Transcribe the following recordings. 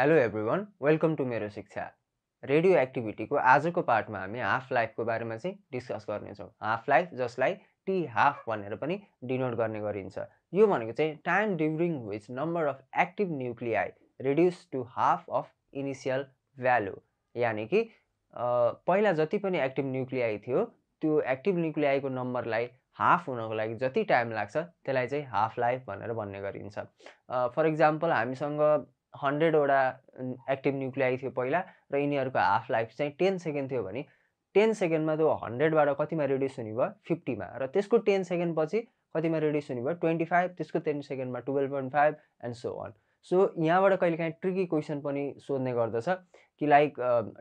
Hello everyone welcome to मेरो शिक्षा। Radio एक्टिभिटीको आजको पार्टमा हामी हाफ लाइफको बारेमा चाहिँ डिस्कस गर्नेछौँ। हाफ लाइफ जसलाई टी हाफ भनेर पनि डिनोट गर्ने गरिन्छ। यो भनेको चाहिँ time during which number of active nuclei reduce to half of initial value यानि कि पहिला जति पनि एक्टिभ न्युक्लियाई थियो त्यो एक्टिभ न्युक्लियाईको नम्बरलाई हाफ हुनको लागि जति टाइम लाग्छ त्यसलाई चाहिँ हाफ लाइफ भनेर भन्ने गरिन्छ। फर इक्जाम्पल हामीसँग हन्ड्रेडवटा एक्टिभ न्युक्लियाई थियो पहिला र यिनीहरूको हाफ लाइफ चाहिँ टेन सेकेन्ड थियो भने टेन सेकेन्डमा त्यो हन्ड्रेडबाट कतिमा रिड्युस हुने भयो? फिफ्टीमा। र त्यसको टेन सेकेन्ड पछि कतिमा रिड्युस हुने भयो? ट्वेन्टी फाइभ त्यसको टेन सेकेन्डमा twelve point five and so on so यहाँबाट कहिले काहीँ ट्रिकी क्वेसन पनि सोध्ने गर्दछ कि लाइक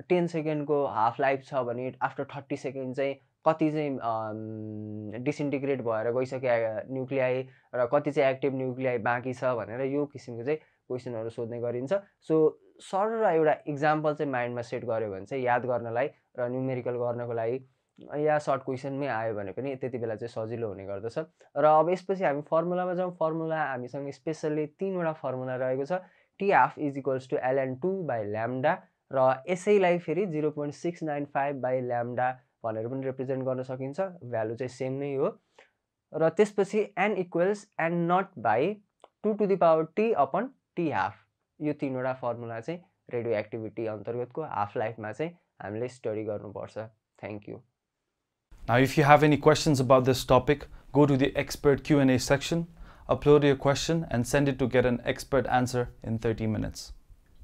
टेन सेकेन्डको हाफ लाइफ छ भने आफ्टर थर्टी सेकेन्ड चाहिँ कति चाहिँ डिसइन्टिग्रेट भएर गइसक्यो न्युक्लियाई र कति चाहिँ एक्टिभ न्युक्लियाई बाँकी छ भनेर यो किसिमको चाहिँ क्वेसनहरू सोध्ने गरिन्छ। सो सर र एउटा इक्जाम्पल चाहिँ माइन्डमा सेट गऱ्यो भने चाहिँ याद गर्नलाई र न्युमेरिकल गर्नको लागि या सर्ट क्वेसनमै आयो भने पनि त्यति बेला चाहिँ सजिलो हुने गर्दछ। र अब यसपछि हामी फर्मुलामा जाउँ। फर्मुला हामीसँग स्पेसल्ली तिनवटा फर्मुला रहेको छ। T half is equals to LN two by lambda र यसैलाई फेरि zero point six nine five by lambda भनेर पनि रिप्रेजेन्ट गर्न सकिन्छ। भ्यालु चाहिँ सेम नै हो। र त्यसपछि N equals N naught by two to the power T upon T half यो तिनवटा फर्मुला चाहिँ रेडियो एक्टिभिटी अन्तर्गतको हाफ लाइफमा चाहिँ हामीले स्टडी गर्नुपर्छ thank you Now, if you have any questions about this topic, go to the expert Q&A section, upload your question and send it to get an expert answer in 30 minutes.